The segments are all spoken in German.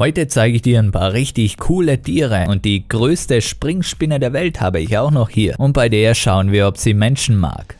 Heute zeige ich dir ein paar richtig coole Tiere und die größte Springspinne der Welt habe ich auch noch hier und bei der schauen wir, ob sie Menschen mag.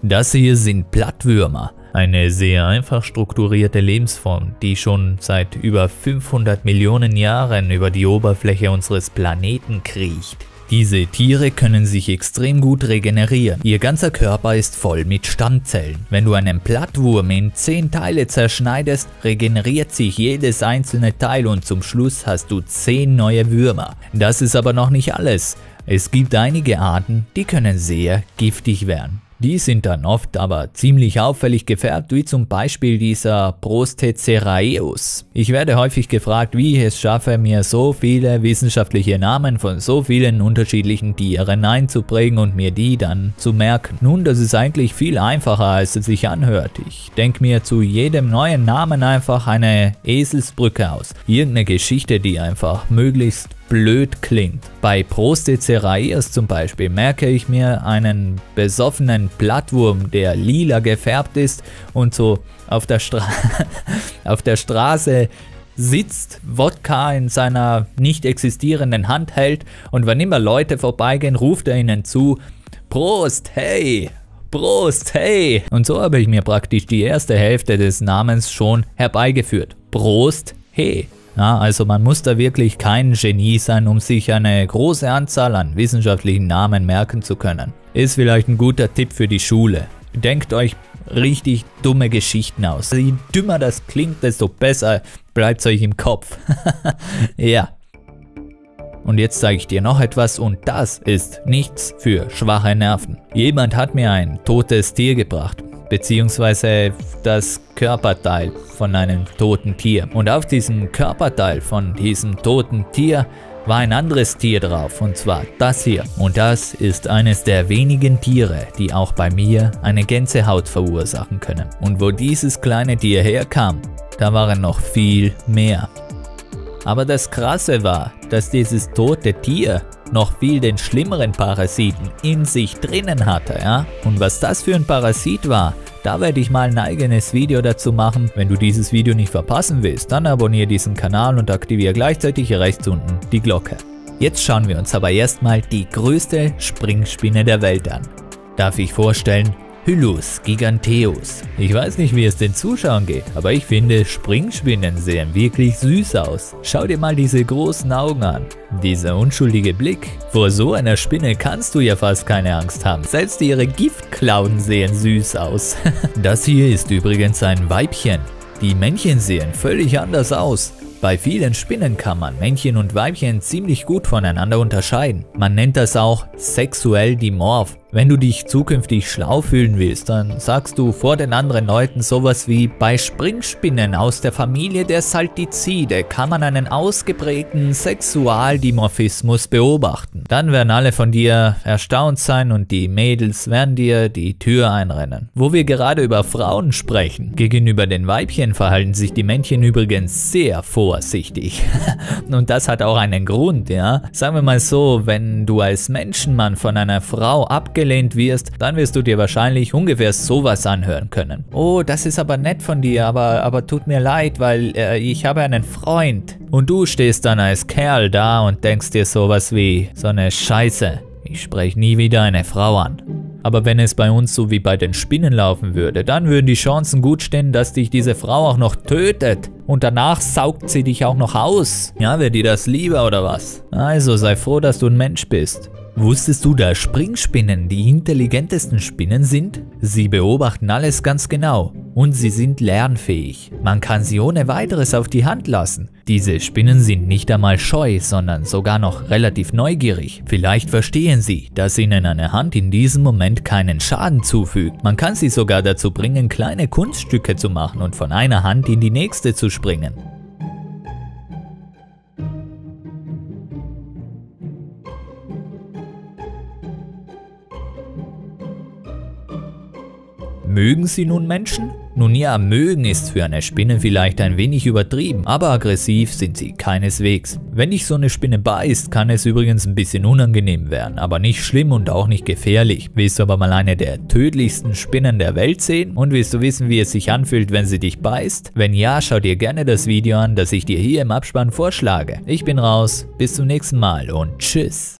Das hier sind Plattwürmer, eine sehr einfach strukturierte Lebensform, die schon seit über 500 Millionen Jahren über die Oberfläche unseres Planeten kriecht. Diese Tiere können sich extrem gut regenerieren. Ihr ganzer Körper ist voll mit Stammzellen. Wenn du einen Plattwurm in 10 Teile zerschneidest, regeneriert sich jedes einzelne Teil und zum Schluss hast du 10 neue Würmer. Das ist aber noch nicht alles. Es gibt einige Arten, die können sehr giftig werden. Die sind dann oft aber ziemlich auffällig gefärbt, wie zum Beispiel dieser Prosteceraeus. Ich werde häufig gefragt, wie ich es schaffe, mir so viele wissenschaftliche Namen von so vielen unterschiedlichen Tieren einzuprägen und mir die dann zu merken. Nun, das ist eigentlich viel einfacher, als es sich anhört. Ich denke mir zu jedem neuen Namen einfach eine Eselsbrücke aus. Irgendeine Geschichte, die einfach möglichst blöd klingt. Bei Prosteceraeus zum Beispiel merke ich mir einen besoffenen Blattwurm, der lila gefärbt ist und so auf der, Stra auf der Straße sitzt, Wodka in seiner nicht existierenden Hand hält und wenn immer Leute vorbeigehen, ruft er ihnen zu, Prost, hey, Prost, hey! Und so habe ich mir praktisch die erste Hälfte des Namens schon herbeigeführt. Prost, hey! Ja, also man muss da wirklich kein Genie sein, um sich eine große Anzahl an wissenschaftlichen Namen merken zu können. Ist vielleicht ein guter Tipp für die Schule. Denkt euch richtig dumme Geschichten aus. Je dümmer das klingt, desto besser bleibt es euch im Kopf. ja. Und jetzt zeige ich dir noch etwas und das ist nichts für schwache Nerven. Jemand hat mir ein totes Tier gebracht beziehungsweise das Körperteil von einem toten Tier. Und auf diesem Körperteil von diesem toten Tier war ein anderes Tier drauf, und zwar das hier. Und das ist eines der wenigen Tiere, die auch bei mir eine Gänsehaut verursachen können. Und wo dieses kleine Tier herkam, da waren noch viel mehr. Aber das Krasse war, dass dieses tote Tier noch viel den schlimmeren Parasiten in sich drinnen hatte, ja? Und was das für ein Parasit war, da werde ich mal ein eigenes Video dazu machen. Wenn du dieses Video nicht verpassen willst, dann abonniere diesen Kanal und aktiviere gleichzeitig rechts unten die Glocke. Jetzt schauen wir uns aber erstmal die größte Springspinne der Welt an. Darf ich vorstellen, Hyllus giganteus. Ich weiß nicht, wie es den Zuschauern geht, aber ich finde, Springspinnen sehen wirklich süß aus. Schau dir mal diese großen Augen an. Dieser unschuldige Blick. Vor so einer Spinne kannst du ja fast keine Angst haben. Selbst ihre Giftklauen sehen süß aus. das hier ist übrigens ein Weibchen. Die Männchen sehen völlig anders aus. Bei vielen Spinnen kann man Männchen und Weibchen ziemlich gut voneinander unterscheiden. Man nennt das auch sexuell dimorph. Wenn du dich zukünftig schlau fühlen willst, dann sagst du vor den anderen Leuten sowas wie bei Springspinnen aus der Familie der Saltizide kann man einen ausgeprägten Sexualdimorphismus beobachten. Dann werden alle von dir erstaunt sein und die Mädels werden dir die Tür einrennen. Wo wir gerade über Frauen sprechen, gegenüber den Weibchen verhalten sich die Männchen übrigens sehr vorsichtig. und das hat auch einen Grund, ja. Sagen wir mal so, wenn du als Menschenmann von einer Frau abgibst, abgelehnt wirst, dann wirst du dir wahrscheinlich ungefähr sowas anhören können. Oh, das ist aber nett von dir, aber, aber tut mir leid, weil äh, ich habe einen Freund. Und du stehst dann als Kerl da und denkst dir sowas wie, so eine Scheiße, ich spreche nie wieder eine Frau an. Aber wenn es bei uns so wie bei den Spinnen laufen würde, dann würden die Chancen gut stehen, dass dich diese Frau auch noch tötet. Und danach saugt sie dich auch noch aus. Ja, wäre dir das lieber oder was? Also sei froh, dass du ein Mensch bist. Wusstest du, dass Springspinnen die intelligentesten Spinnen sind? Sie beobachten alles ganz genau und sie sind lernfähig. Man kann sie ohne weiteres auf die Hand lassen. Diese Spinnen sind nicht einmal scheu, sondern sogar noch relativ neugierig. Vielleicht verstehen sie, dass ihnen eine Hand in diesem Moment keinen Schaden zufügt. Man kann sie sogar dazu bringen, kleine Kunststücke zu machen und von einer Hand in die nächste zu springen. Mögen sie nun Menschen? Nun ja, mögen ist für eine Spinne vielleicht ein wenig übertrieben, aber aggressiv sind sie keineswegs. Wenn dich so eine Spinne beißt, kann es übrigens ein bisschen unangenehm werden, aber nicht schlimm und auch nicht gefährlich. Willst du aber mal eine der tödlichsten Spinnen der Welt sehen? Und willst du wissen, wie es sich anfühlt, wenn sie dich beißt? Wenn ja, schau dir gerne das Video an, das ich dir hier im Abspann vorschlage. Ich bin raus, bis zum nächsten Mal und tschüss.